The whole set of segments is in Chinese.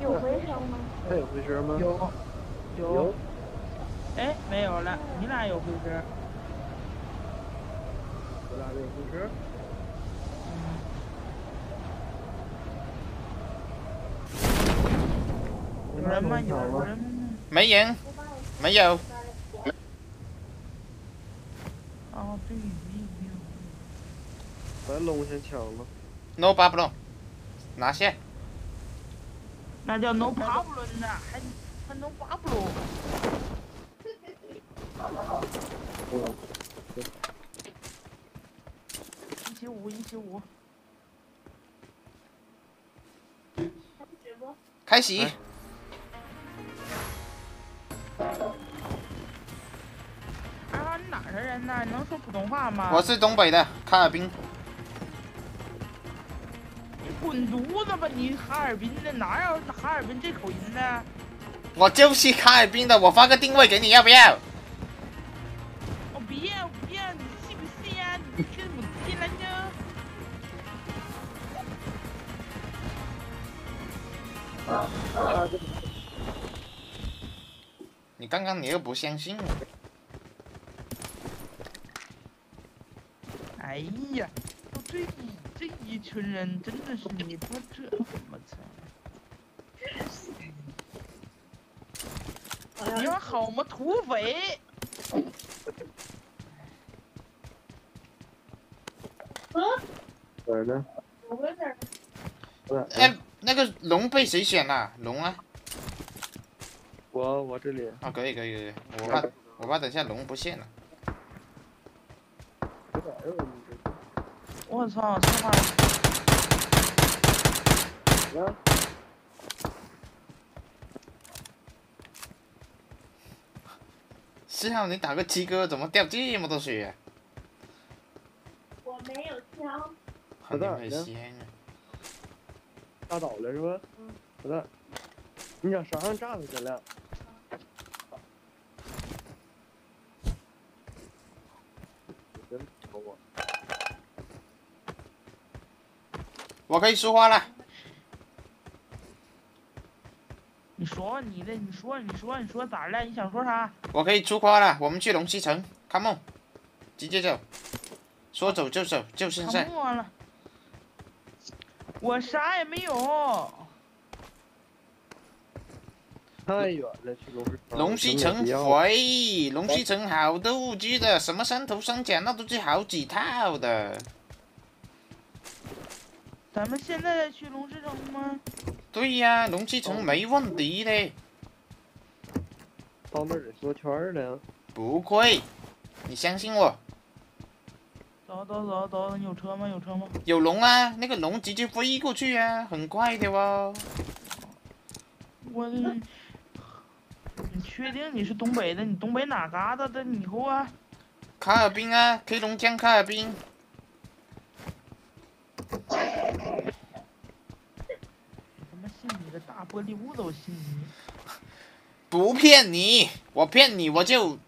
有回声吗？他有回声吗？有，有有。哎，没有了，你俩有回声。我俩有回声。有人吗？有人吗？没人，没有。哦，对，没有没有。把龙先抢了。No problem，拿下。那叫 no problem 呢，还还 no problem。一七五，一七五。开始。啊，你哪儿的人呢？你能说普通话吗？我是东北的，哈尔滨。你滚犊子吧！你哈尔滨的，哪有哈尔滨这口音呢？我就是哈尔滨的，我发个定位给你，要不要？我不要，我不要，你信不信呀？你这么进来呢？你刚刚你又不相信我。哎呀，一群人真的是你说这，我操！你们好么土匪！哪儿呢？哎，那个龙被谁选了？龙啊？我我这里。啊，可以可以可以，我怕我怕等下龙不见了。我操，这话。啊。四号，你打个七哥，怎么掉这么多血？我没有枪。很危险啊！打倒了是吧？嗯。好的。你让上上炸他去了。真瞅我。我可以说话了。你说你的，你说你说你说咋了？你想说啥？我可以出发了，我们去龙溪城，Come on，直接走，说走就走，就现在。了。我啥也没有。太远了，去龙溪龙溪城回，龙溪城好多物资的，什么山头山甲那都是好几套的。咱们现在去龙溪城吗？对呀、龙溪城没问题的。到那儿得缩圈了。不会，你相信我。走走走走，有车吗？有车吗？有龙啊，那个龙直接飞过去啊，很快的哦。我，你确定你是东北的？你东北哪嘎达的？你给我。哈尔滨啊，黑龙江哈尔滨。他妈信不骗你，我骗你我就。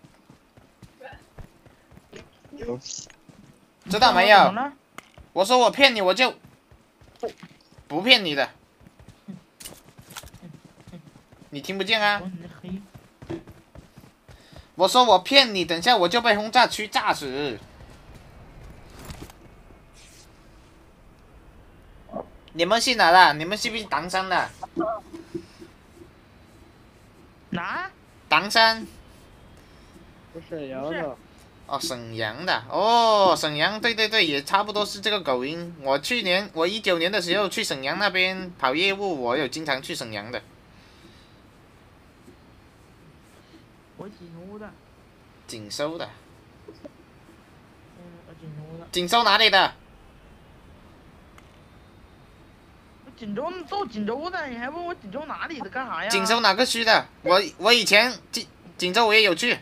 知道没有？我说我骗你我就。不骗你的。你听不见啊？我说我骗你，等下我就被轰炸区炸死。你们去哪了？你们是不是唐山的？哪？唐山。我沈阳的。哦，沈阳的哦，沈阳，对对对，也差不多是这个口音。我去年，我一九年的时候去沈阳那边跑业务，我有经常去沈阳的。我锦州的。锦州的。嗯，我锦州的。锦州哪里的？锦州到锦州的，你还问我锦州哪里的干啥呀？锦州哪个区的？我我以前锦锦州我也有去。